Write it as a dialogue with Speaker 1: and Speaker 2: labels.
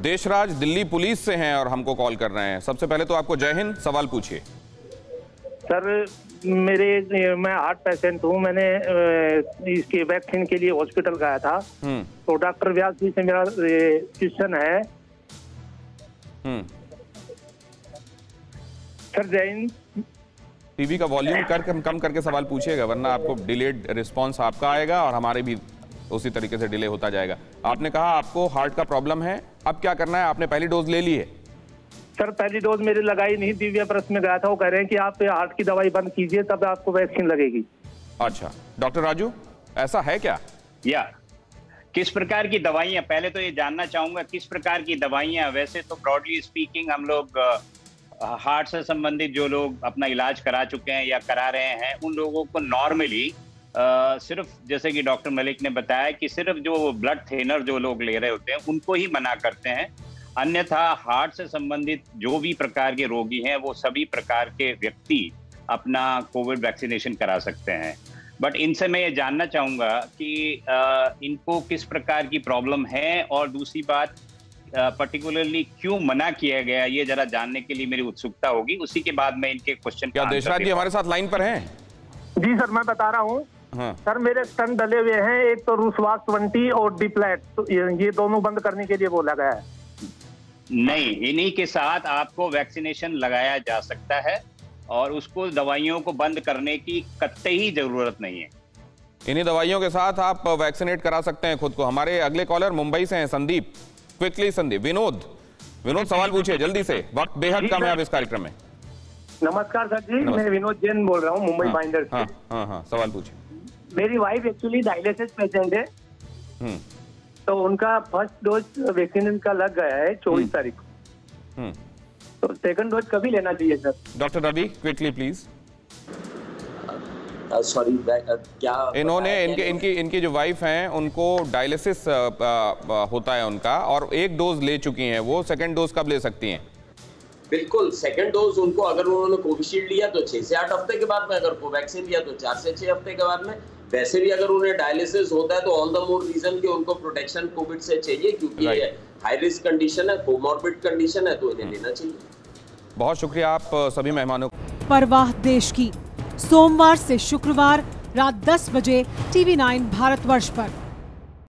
Speaker 1: Deshraj Delhi police से हैं और हमको कॉल कर रहे हैं। सबसे पहले तो आपको जय हिंद सवाल पूछिए।
Speaker 2: सर मेरे मैं हार्ट पेशेंट हूँ मैंने इसके वैक्सीन के लिए हॉस्पिटल गया था।
Speaker 1: हम्म।
Speaker 2: तो डॉक्टर व्यास जी से मेरा क्वेश्चन है।
Speaker 1: हम्म।
Speaker 2: सर जय हिंद।
Speaker 1: टीवी का वॉल्यूम कर कम कम करके सवाल पूछिएगा वरना आपको डिलेड रिस्पांस आपका आएगा और हमारे भी उसी तरीके से डिले होता जाएगा। आपने कहा आपको हार्ट का प्रॉब्लम है अब क्या करना है? आपने पहली डोज ले ली है।
Speaker 2: सर पहली डोज मेरी लगाई नहीं दिव्या प्रेस में गया था वो कह रहे हैं कि आप हार्ट की दवाई बंद कीजिए तब आपको वैक्सीन लगेगी।
Speaker 1: अच्छा। डॉक्टर राजू ऐसा है क्या?
Speaker 3: या। किस प्रकार की दवाइयाँ? पहले तो ये जानना चाहूँगा किस प्रकार की दवाइयाँ वैसे तो ब्रॉडली स्पीकिंग हम लोग हार्ट से संबंधित जो लोग अपना इलाज करा चुके हैं या करा रहे हैं उन लोगों को नॉर्मली सिर्फ़ जैसे कि डॉक्टर मलिक ने बताया कि सिर्फ़ जो ब्लड थेनर जो लोग ले रहे होते हैं उनको ही मना करते हैं। अन्यथा हार्ट से संबंधित जो भी प्रकार के रोगी हैं वो सभी प्रकार के व्यक्ति अपना कोविड वैक्सीनेशन करा सकते हैं। बट इनसे मैं ये जानना चाहूँगा कि इनको किस प्रकार की प्रॉब्लम है और दूसरी बात पर्टिकुलरली क्यों मना किया गया ये जरा जानने के लिए मेरी उत्सुकता होगी। उसी के बाद मैं इनके क्वेश्चन
Speaker 1: क्या देशराज जी हमारे साथ लाइन पर हैं?
Speaker 2: जी सर मैं बता रहा हूँ
Speaker 1: हाँ।
Speaker 2: सर मेरे स्टन डले हुए हैं। एक तो रूसवाक ट्वेंटी और डिप्लेट तो ये दोनों बंद करने के लिए बोला गया है।
Speaker 3: नहीं इन्हीं के साथ आपको वैक्सीनेशन लगाया जा सकता है और उसको दवाइयों को बंद करने की कतई ही ज़रूरत नहीं है।
Speaker 1: इन्हीं दवाइयों के साथ आप वैक्सीनेट करा सकते हैं खुद को। हमारे अगले कॉलर मुंबई से हैं संदीप क्विकली संदीप विनोद। विनोद सवाल पूछिए जल्दी से। वक्त बेहद कम है अब इस कार्यक्रम में।
Speaker 2: नमस्कार सर जी। मैं विनोद जैन बोल रहा हूँ मुंबई
Speaker 1: हाँ,
Speaker 2: बाइंडर
Speaker 1: हाँ हाँ हाँ सवाल पूछिए।
Speaker 2: मेरी वाइफ एक्चुअली डायलिसिस पेशेंट है।
Speaker 1: हम्म।
Speaker 2: तो उनका फ़र्स्ट डोज वैक्सीन का लग गया है चौबीस तारीख को।
Speaker 1: हम्म।
Speaker 2: तो सेकंड डोज कभी लेना चाहिए sir
Speaker 1: doctor Ravi quickly please
Speaker 4: sorry क्या
Speaker 1: इन्होंने इनके इनकी इनकी जो वाइफ हैं उनको डायलिसिस होता है उनका और एक डोज ले चुकी हैं वो सेकंड डोज कब ले सकती हैं?
Speaker 4: बिल्कुल सेकंड डोज उनको अगर उन्होंने कोविशील्ड लिया तो छह से आठ हफ़्ते के बाद में अगर कोवैक्सीन लिया तो चार से छह हफ़्ते के बाद में। वैसे भी अगर उन्हें डायलिसिस होता है तो ऑल द मोर रीजन कि उनको प्रोटेक्शन कोविड से चाहिए क्योंकि ये हाई रिस्क कंडीशन है कोमॉर्बिड कंडीशन है तो इन्हें लेना चाहिए।
Speaker 1: बहुत शुक्रिया आप सभी मेहमानों
Speaker 5: परवाह देश की। सोमवार से शुक्रवार रात 10 बजे टीवी 9 भारतवर्ष पर।